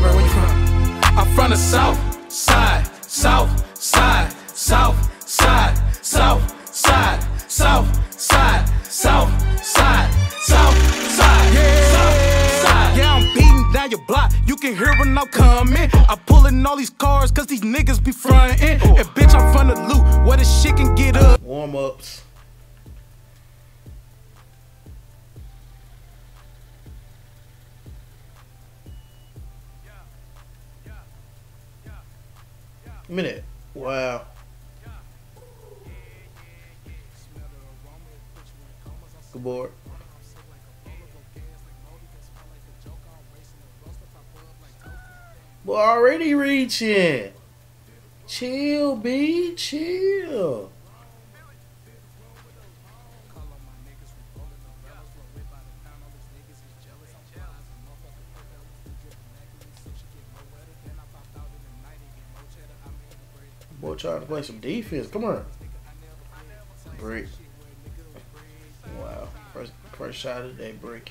J Bird, where you from? I'm from the south side, south side, south side, south side, south side, south side, south side, south side. Yeah, I'm beating down your block. You can hear when I'm coming. I'm pulling all these cars cause these niggas be frontin'. And bitch, I'm from the Minute. Wow. Good board. We're already reaching. Chill, B. Chill. Boy trying to play some defense. Come on. Brick. Wow. First first shot of the day, brick.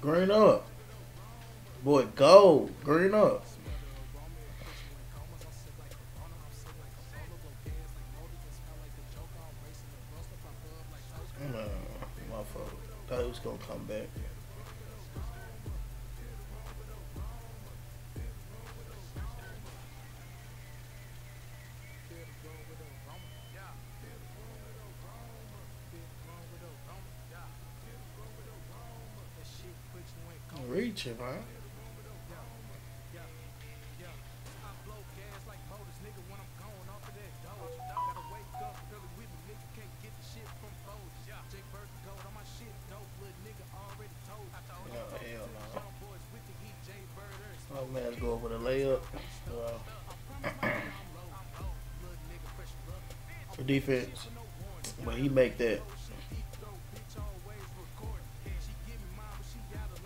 Green up. Boy, go. Green up. No, my fault. Thought he was gonna come back. Layup. The defense. But he make that.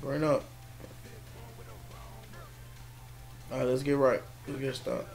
Bring up. All right, let's get right. Let's get started.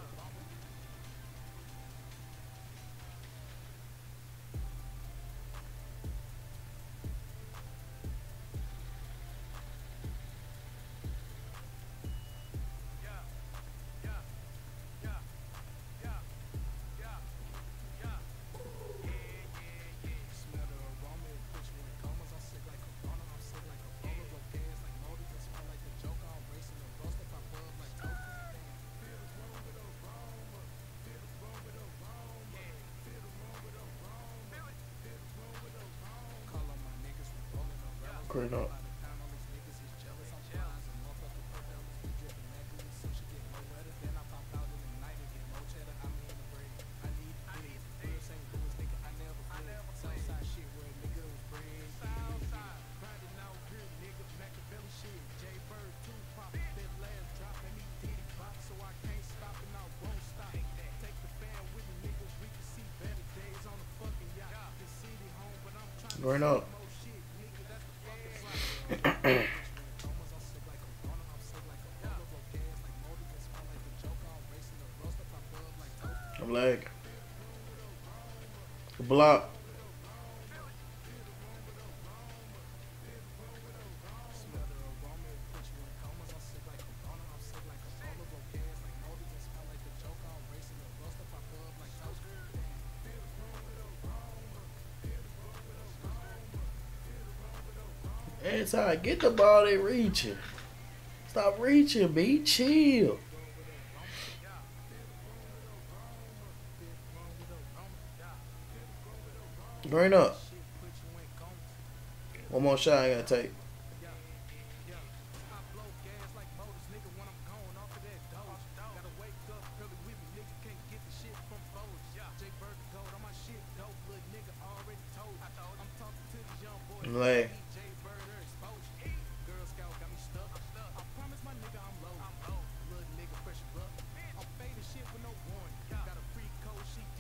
Green up. Green up. I'm lag. Block. Every time I get the ball, they reaching. Stop reaching, be chill. Green up. One more shot I gotta take.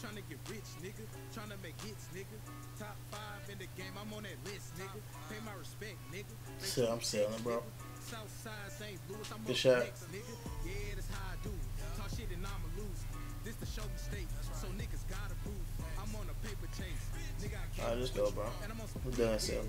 Trying to get rich, nigga. Trying to make hits, nigga. Top five in the game. I'm on that list, nigga. Pay my respect, nigga. So I'm selling, bro. South side, St. Louis. I'm on the Next, nigga. Yeah, that's how I do. Talk shit and I'ma lose. This the show state, so niggas gotta prove. I'm on a paper chase. Nigga, I can't. Alright, just go, bro. We're done selling.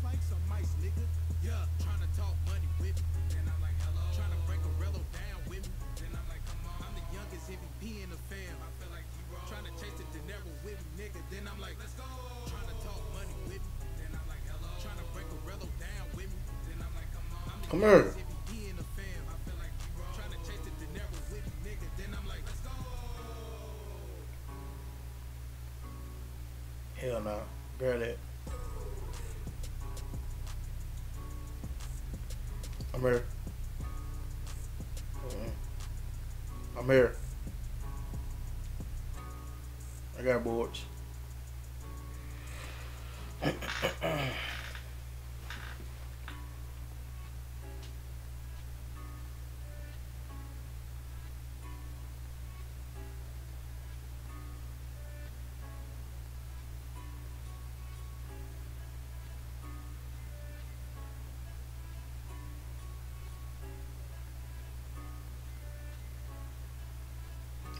Come here. Hell no. Girl that. I'm here. Mm-hmm. I'm here. I got boards.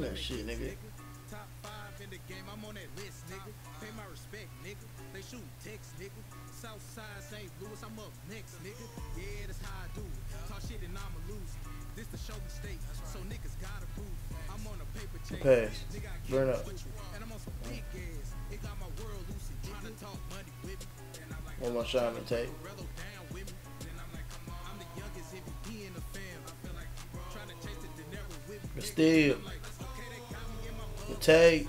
That shit, nigga. Top five in the game, I'm on that list, nigga. Pay my respect, nigga. They shoot text, nigga. Southside St. Louis, I'm up next, nigga. Yeah, that's how I do it. Talk shit and I'ma lose. This the show state, so niggas gotta prove. I'm on a paper chase. Pass. Burn up. And I'm on some big ass. It got my world loosey. Tryna talk money with me. And I'm like, One more shot on. The. But still, the tag.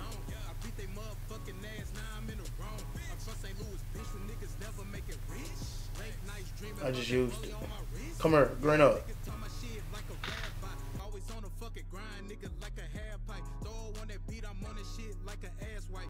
I just used it. Come here, green up.